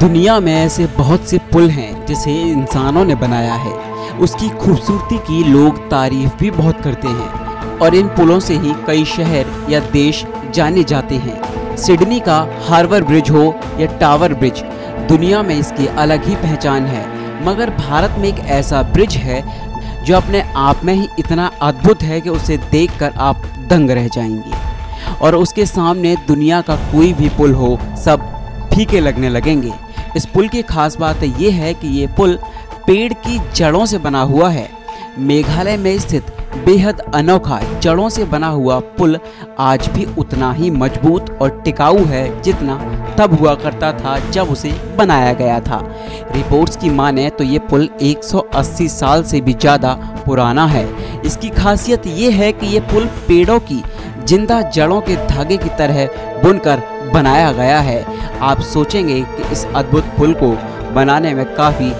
दुनिया में ऐसे बहुत से पुल हैं जिसे इंसानों ने बनाया है। उसकी खूबसूरती की लोग तारीफ़ भी बहुत करते हैं और इन पुलों से ही कई शहर या देश जाने जाते हैं। सिडनी का हार्बर ब्रिज हो या टावर ब्रिज, दुनिया में इसकी अलग ही पहचान है। मगर भारत में एक ऐसा ब्रिज है जो अपने आप में ही इतना अद्भुत है कि उसे देखकर आप दंग रह जाएँगे। और उसके सामने दुनिया का कोई भी पुल हो, सब फीके लगने लगेंगे। इस पुल की खास बात यह है कि ये पुल पेड़ की जड़ों से बना हुआ है। मेघालय में स्थित बेहद अनोखा जड़ों से बना हुआ पुल आज भी उतना ही मज़बूत और टिकाऊ है जितना तब हुआ करता था जब उसे बनाया गया था। रिपोर्ट्स की माने तो ये पुल 180 साल से भी ज़्यादा पुराना है। इसकी खासियत ये है कि ये पुल पेड़ों की ज़िंदा जड़ों के धागे की तरह बुनकर बनाया गया है। आप सोचेंगे कि इस अद्भुत पुल को बनाने में काफ़ी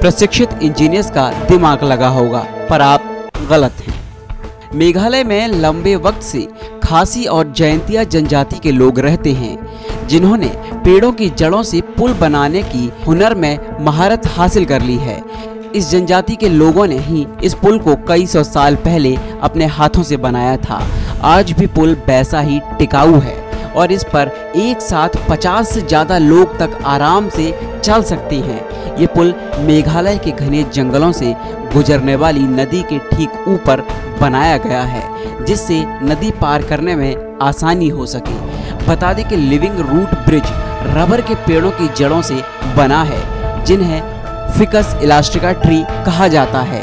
प्रशिक्षित इंजीनियर्स का दिमाग लगा होगा, पर आप गलत हैं। मेघालय में लंबे वक्त से खासी और जयंतिया जनजाति के लोग रहते हैं, जिन्होंने पेड़ों की जड़ों से पुल बनाने की हुनर में महारत हासिल कर ली है। इस जनजाति के लोगों ने ही इस पुल को कई सौ साल पहले अपने हाथों से बनाया था। आज भी पुल वैसा ही टिकाऊ है और इस पर एक साथ 50 से ज़्यादा लोग तक आराम से चल सकते हैं। ये पुल मेघालय के घने जंगलों से गुजरने वाली नदी के ठीक ऊपर बनाया गया है, जिससे नदी पार करने में आसानी हो सके। बता दें कि लिविंग रूट ब्रिज रबर के पेड़ों की जड़ों से बना है, जिन्हें फिकस इलास्टिका ट्री कहा जाता है।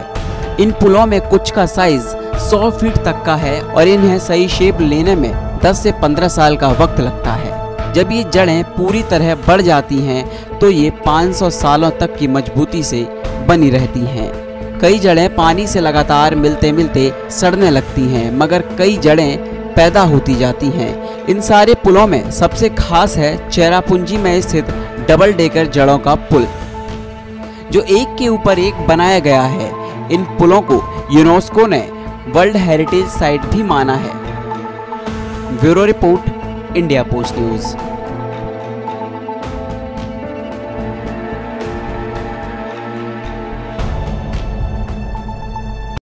इन पुलों में कुछ का साइज़ 100 फीट तक का है और इन्हें सही शेप लेने में 10 से 15 साल का वक्त लगता है। जब ये जड़ें पूरी तरह बढ़ जाती हैं तो ये 500 सालों तक की मजबूती से बनी रहती हैं। कई जड़ें पानी से लगातार मिलते मिलते सड़ने लगती हैं, मगर कई जड़ें पैदा होती जाती हैं। इन सारे पुलों में सबसे खास है चेरापूंजी में स्थित डबल डेकर जड़ों का पुल, जो एक के ऊपर एक बनाया गया है। इन पुलों को यूनेस्को ने वर्ल्ड हेरिटेज साइट भी माना है। Bureau report, India post news.